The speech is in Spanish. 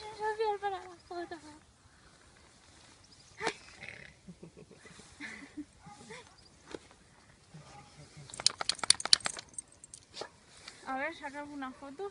tengo sensación para la foto. A ver, saca alguna foto.